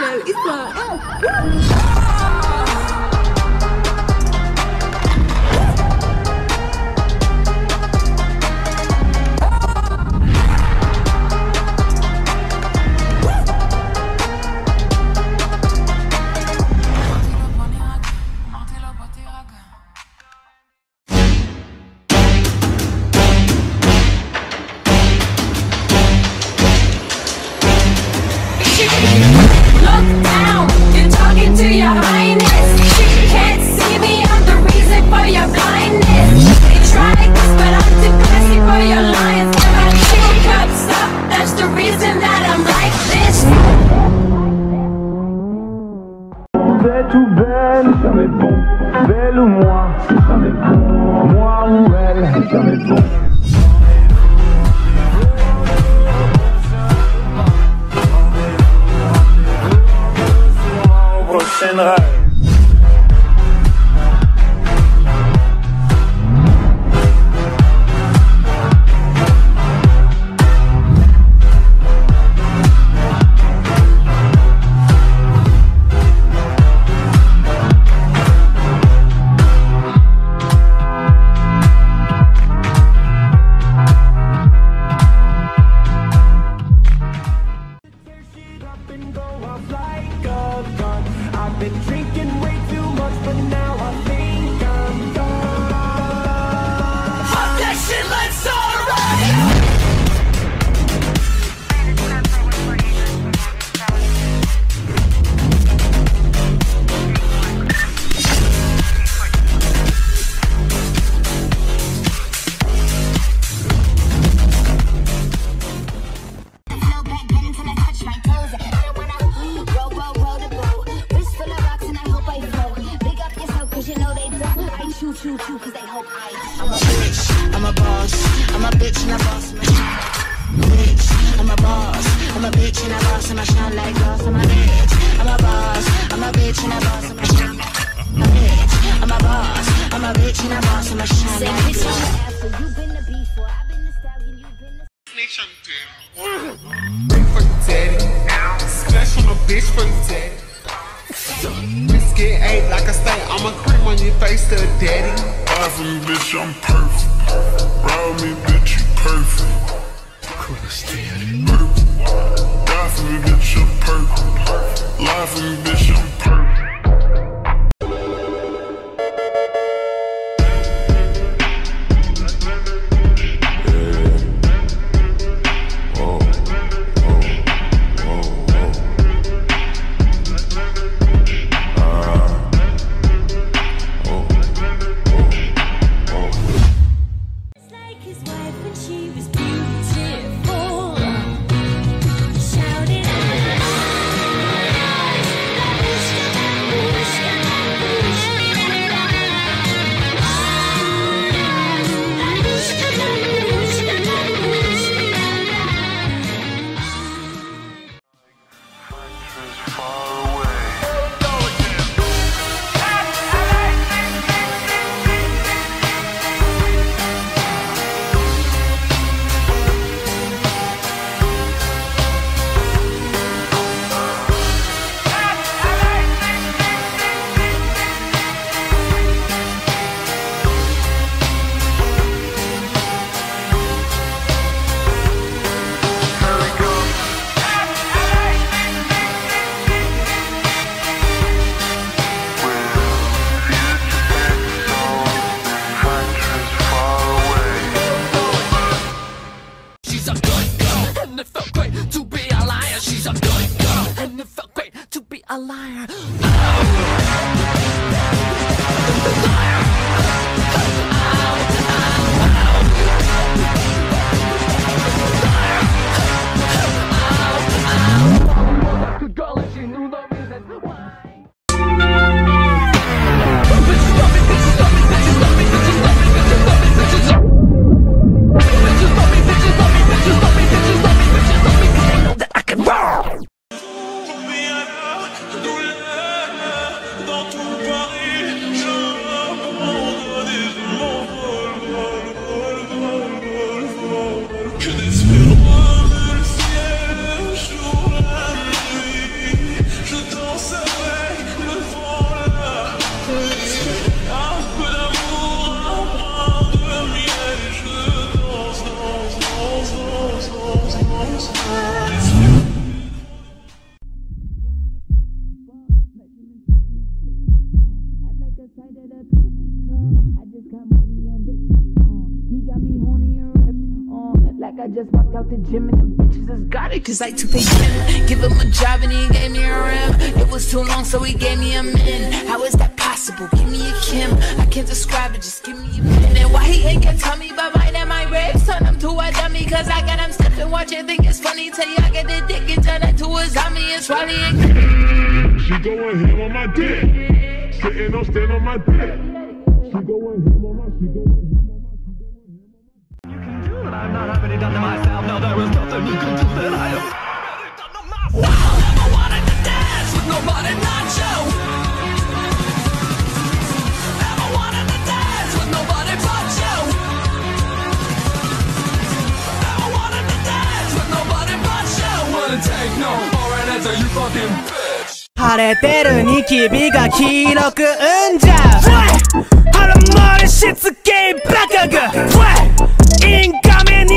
Hello, Israel. Moi ou elle been drinking I choo choo cause they hope I. I'm a bitch, I'm a boss, I'm a bitch and a boss. I'm a bitch, I'm a boss, I'm a bitch and a boss. I'm shine like glass. I'm a bitch, I'm a boss, I'm a bitch and a boss. I'm a shine like a bitch, I'm a boss, I'm a bitch and a boss. I'm shine like I'm glass. the asshole. You been the before. I've been the stallion. You been the. Big for the teddy. Splash on a bitch for the your face, the daddy. Ride for me, bitch, I'm perfect. Ride me, bitch, you perfect. Perfect. Ride for me, bitch, I'm perfect. Lie for me, bitch, fall. And it felt great to be a liar. Walked out the gym and the bitches just got it. Cause I took a gym, give him a job and he gave me a rim. It was too long, so he gave me a min. How is that possible? Give me a Kim. I can't describe it, just give me a min. And why he ain't can tell me about mine and my ribs? Turn him to a dummy, cause I got him stepping. Watch it, think it's funny. Till y'all get the dick and turn it to a zombie. It's Riley and She going ham on my dick. Sitting on stand on my dick. She going ham on my, she going 晴れてるニキビが黄色く生んじゃ。う腹盛りしつけバカが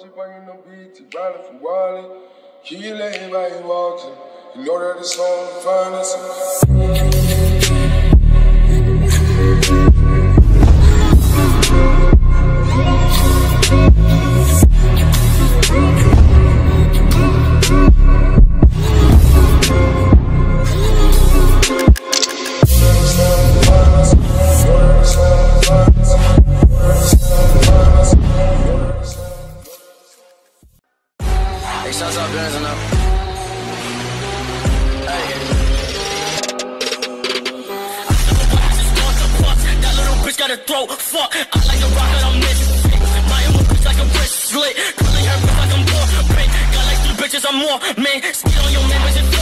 they want you bringing them beats, riding from Wally. Kill everybody walking. You know that it's on the. More. Man, skill on your bitch,